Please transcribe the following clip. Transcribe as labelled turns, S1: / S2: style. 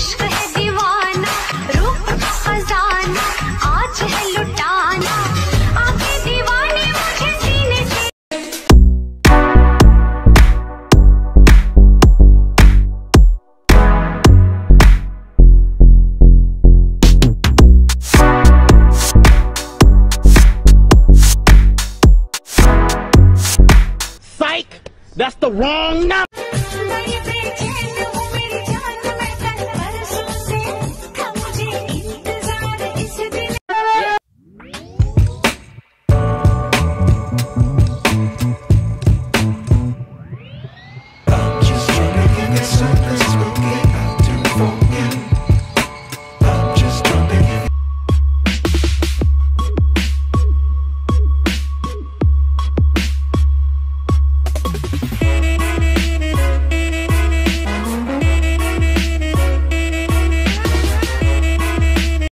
S1: इश्क है दीवाना रूप का खजाना आज है लुटाना दीवाने मुझे सीने से
S2: Psych! That's the wrong number!